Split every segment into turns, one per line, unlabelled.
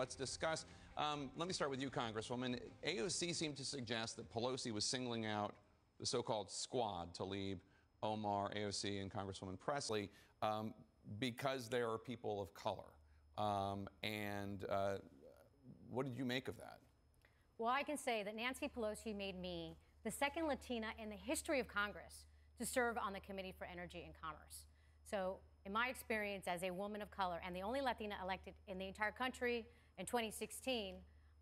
Let's discuss. Um, let me start with you, Congresswoman. AOC seemed to suggest that Pelosi was singling out the so called squad Tlaib, Omar, AOC, and Congresswoman Pressley um, because they are people of color. Um, and uh, what did you make of that?
Well, I can say that Nancy Pelosi made me the second Latina in the history of Congress to serve on the Committee for Energy and Commerce. So, in my experience as a woman of color and the only Latina elected in the entire country, in 2016,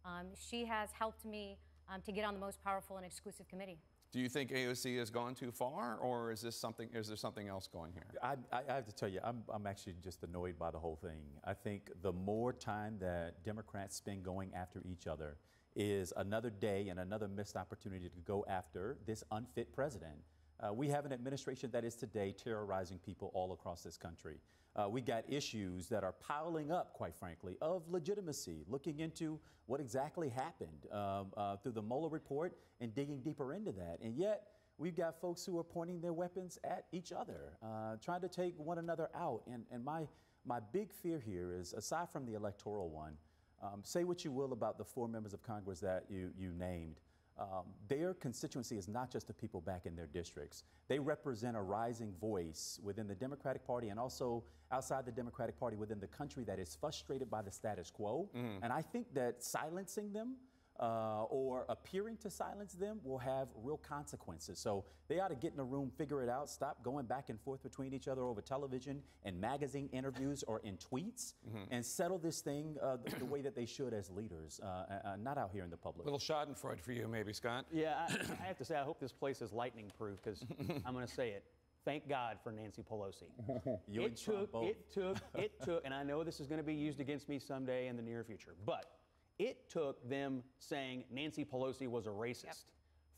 um, she has helped me um, to get on the most powerful and exclusive committee.
Do you think AOC has gone too far, or is this something? Is there something else going here?
I, I have to tell you, I'm, I'm actually just annoyed by the whole thing. I think the more time that Democrats spend going after each other is another day and another missed opportunity to go after this unfit president. Uh, we have an administration that is today terrorizing people all across this country. Uh, we got issues that are piling up, quite frankly, of legitimacy, looking into what exactly happened um, uh, through the Mueller report and digging deeper into that. And yet, we've got folks who are pointing their weapons at each other, uh, trying to take one another out. And, and my, my big fear here is, aside from the electoral one, um, say what you will about the four members of Congress that you, you named. Um, their constituency is not just the people back in their districts. They represent a rising voice within the Democratic Party and also outside the Democratic Party within the country that is frustrated by the status quo. Mm. And I think that silencing them uh, or appearing to silence them will have real consequences. So they ought to get in a room, figure it out, stop going back and forth between each other over television and magazine interviews or in tweets, mm-hmm. and settle this thing uh, the, the, way that they should as leaders, uh, uh, uh not out here in the public.
A little Schadenfreude for you, maybe, Scott.
Yeah, I, I have to say, I hope this place is lightning proof because I'm going to say it. Thank God for Nancy Pelosi.
it
took, it took, it took, and I know this is going to be used against me someday in the near future, but it took them saying Nancy Pelosi was a racist yep.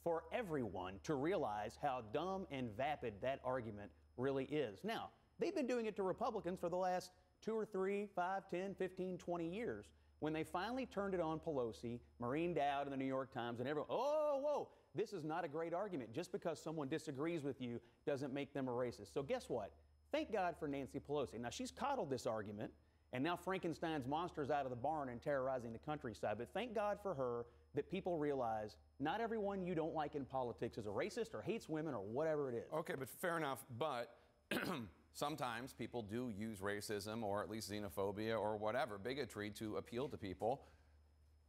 for everyone to realize how dumb and vapid that argument really is. Now, they've been doing it to Republicans for the last two or three, five, 10, 15, 20 years. When they finally turned it on Pelosi, Maureen Dowd in the New York Times, and everyone, oh, whoa, this is not a great argument. Just because someone disagrees with you doesn't make them a racist. So, guess what? Thank God for Nancy Pelosi. Now, she's coddled this argument. And now Frankenstein's monster is out of the barn and terrorizing the countryside. But thank God for her that people realize not everyone you don't like in politics is a racist or hates women or whatever it is.
Okay, but fair enough. But sometimes people do use racism or at least xenophobia or whatever, bigotry to appeal to people.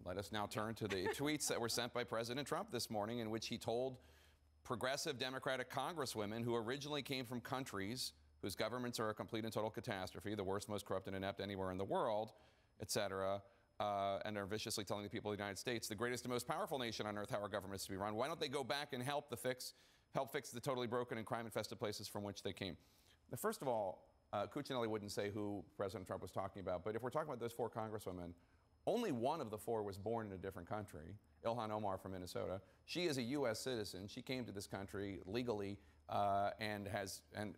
Let us now turn to the tweets that were sent by President Trump this morning in which he told progressive Democratic congresswomen who originally came from countries whose governments are a complete and total catastrophe, the worst, most corrupt and inept anywhere in the world, et cetera, uh, and are viciously telling the people of the United States, the greatest and most powerful nation on earth, how our government is to be run. Why don't they go back and help the fix, help fix the totally broken and crime-infested places from which they came? First of all, uh, Cuccinelli wouldn't say who President Trump was talking about, but if we're talking about those four congresswomen, only one of the four was born in a different country, Ilhan Omar from Minnesota. She is a U.S. citizen. She came to this country legally uh, and has and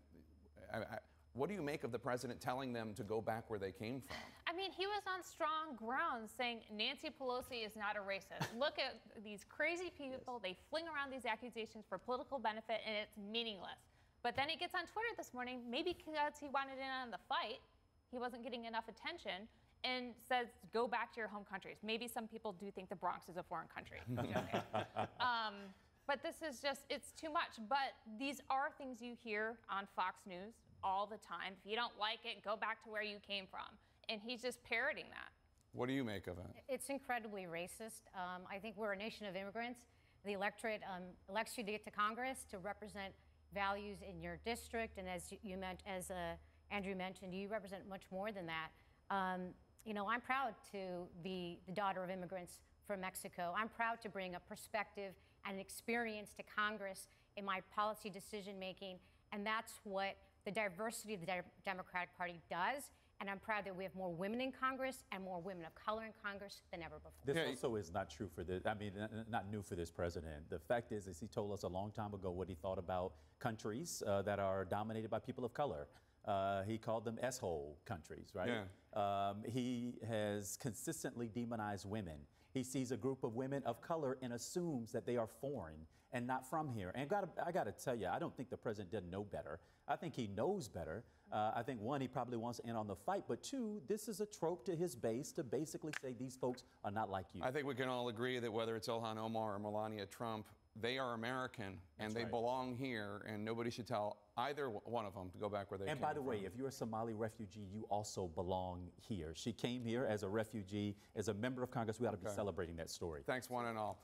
I, I, what do you make of the president telling them to go back where they came from?
I mean, he was on strong ground saying Nancy Pelosi is not a racist. Look at these crazy people. Yes. They fling around these accusations for political benefit, and it's meaningless. But then he gets on Twitter this morning, maybe because he wanted in on the fight, he wasn't getting enough attention, and says, go back to your home countries. Maybe some people do think the Bronx is a foreign country. um, but this is just, it's too much. But these are things you hear on Fox News all the time. If you don't like it, go back to where you came from. And he's just parroting that.
What do you make of it?
It's incredibly racist. Um, I think we're a nation of immigrants. The electorate um, elects you to get to Congress to represent values in your district. And as you meant, as uh, Andrew mentioned, you represent much more than that. Um, you know, I'm proud to be the daughter of immigrants from Mexico. I'm proud to bring a perspective and experience to Congress in my policy decision making. And that's what the diversity of the De Democratic Party does. And I'm proud that we have more women in Congress and more women of color in Congress than ever before.
This also is not true for this. I mean, not new for this president. The fact is, is he told us a long time ago what he thought about countries uh, that are dominated by people of color. Uh, he called them S-hole countries, right?
Yeah.
Um, he has consistently demonized women. He sees a group of women of color and assumes that they are foreign and not from here. And gotta, I got to tell you, I don't think the president doesn't know better. I think he knows better. Uh, I think one, he probably wants to end on the fight, but two, this is a trope to his base to basically say these folks are not like you.
I think we can all agree that whether it's Ilhan Omar or Melania Trump, they are American and they
right.
belong here, and nobody should tell either one of them to go back where they
And by the way, if you're a Somali refugee, you also belong here. She came here as a refugee, as a member of Congress. We ought to be celebrating that story.
Thanks, one and all.